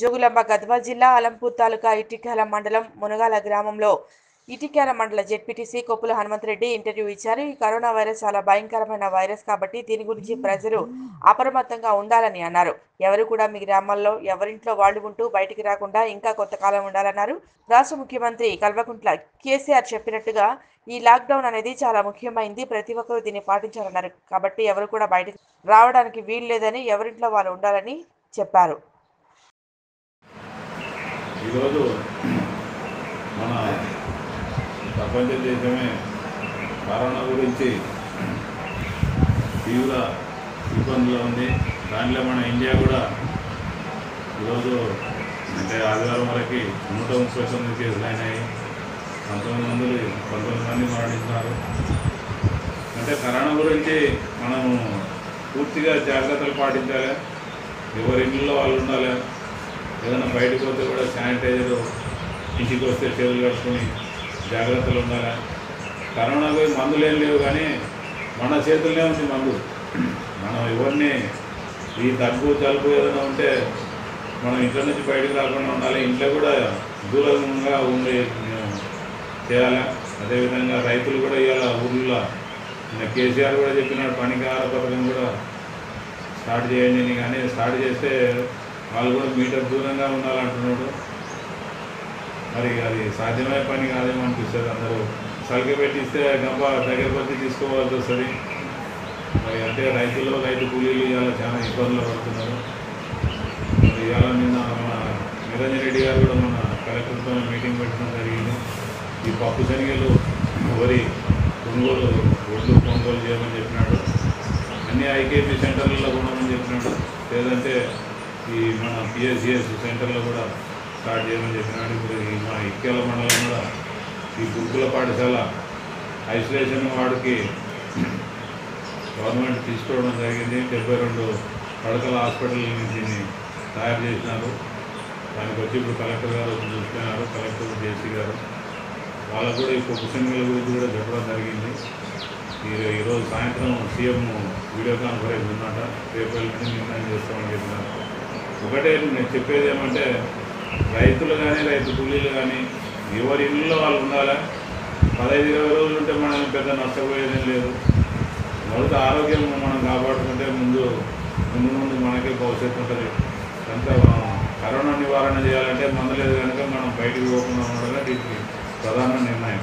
జోగులాంబ గద్వాల్ జిల్లా అలంపూర్ తాలూకా ఇటికాల మండలం మునగాల గ్రామంలో ఇటికల మండల జెడ్పీటీసీ కొప్పుల హనుమంతరెడ్డి ఇంటర్వ్యూ ఇచ్చారు. ఈ కరోనా వైరస్ చాలా భయంకరమైన వైరస్ కాబట్టి దీని గురించి ప్రజలు అప్రమత్తంగా ఉండాలని అన్నారు. ఎవరు కూడా మీ గ్రామాల్లో ఎవరింట్లో వాళ్ళు ఉంటూ బయటికి రాకుండా ఇంకా కొంతకాలం ఉండాలన్నారు. రాష్ట్ర ముఖ్యమంత్రి కల్వకుంట్ల కేసీఆర్ చెప్పినట్టుగా ఈ లాక్డౌన్ అనేది చాలా ముఖ్యమైంది. ప్రతి ఒక్కరూ దీన్ని పాటించాలన్నారు. కాబట్టి ఎవరు కూడా బయటకు రావడానికి వీలు లేదని ఎవరింట్లో వాళ్ళు ఉండాలని చెప్పారు. ఈరోజు మన ప్రపంచ దేశమే కరోనా గురించి తీవ్ర ఇబ్బందులు ఉంది. దాంట్లో మన ఇండియా కూడా ఈరోజు అంటే ఆదివారం వరకు నూట ముప్పై తొమ్మిది కేసులు అయినాయి. పంతొమ్మిది మంది పంతొమ్మిది మంది మరణించినారు అంటే కరోనా గురించి మనము పూర్తిగా జాగ్రత్తలు పాటించాలి. ఎవరి ఇళ్ళలో వాళ్ళు ఉండాలి. ఏదైనా బయటకు పోతే కూడా శానిటైజర్ ఇంటికి వస్తే చేతులు కట్టుకొని జాగ్రత్తలు ఉండాలి? పోయి మందులు ఏం లేవు కానీ మన చేతుల్లోనే ఉంది మందు. మనం ఎవరిని ఈ దగ్గు జలుబు ఏదైనా ఉంటే మనం ఇంట్లో నుంచి బయటకు రాకుండా ఉండాలి. ఇంట్లో కూడా దూరంగా ఉండి చేయాలి? అదేవిధంగా రైతులు కూడా ఇవాళ ఊళ్ళో నిన్న కేసీఆర్ కూడా చెప్పినాడు పనికార పథకం కూడా స్టార్ట్ చేయండి కానీ స్టార్ట్ చేస్తే వాళ్ళు కూడా మీటర్ దూరంగా ఉండాలంటున్నాడు. మరి అది సాధ్యమయ్యే పని కాదేమో అనిపిస్తుంది. అందరూ సలిక పెట్టిస్తే గంప దగ్గరకు వచ్చి తీసుకోవాల్సి వస్తుంది. మరి అంటే రైతులు రైతు కూలీలు ఇవాళ చాలా ఇబ్బందులు పడుతున్నారు. మరి ఇవాళ నిన్న మన నిరంజన్ రెడ్డి గారు కూడా మన కలెక్టర్తో మీటింగ్ పెట్టడం జరిగింది. ఈ పప్పు శనగలు వరి కొనుగోలు ఒడ్లు కొనుగోలు చేయమని చెప్పినాడు. అన్ని ఐకేపీ సెంటర్లలో కొనమని చెప్పినాడు. లేదంటే పిఎస్సిఎస్ సెంటర్లో కూడా స్టార్ట్ చేయమని చెప్పినాడు ఇప్పుడు ఈ మన ఇక్కేల మండలం కూడా ఈ గురుకుల పాఠశాల ఐసోలేషన్ వాడికి గవర్నమెంట్ తీసుకోవడం జరిగింది. డెబ్బై రెండు పడకల హాస్పిటల్ దీన్ని తయారు చేసినారు. దానికి వచ్చి ఇప్పుడు కలెక్టర్ గారు చూస్తున్నారు. కలెక్టర్ జేసీ గారు. వాళ్ళకు కూడా ఈ పొగ్గు గురించి కూడా చెప్పడం జరిగింది. ఈ ఈరోజు సాయంత్రం సీఎం వీడియో కాన్ఫరెన్స్ ఉన్నట రేపు వెళ్ళి నిర్ణయం చేస్తామని చెప్పినారు. ఒకటే నేను చెప్పేది ఏమంటే రైతులు కానీ రైతు కూలీలు కానీ ఎవరి ఇళ్ళలో వాళ్ళు ఉండాలా? పదహైదు ఇరవై రోజులు ఉంటే మనం పెద్ద నష్టపోయేదేం లేదు. మొదట ఆరోగ్యం మనం కాపాడుకుంటే ముందు ముందు ముందు మనకే భవిష్యత్తు ఉంటుంది. కనుక కరోనా నివారణ చేయాలంటే మందలేదు కనుక మనం బయటికి పోకుండా ఉండడం దీనికి ప్రధాన నిర్ణయం.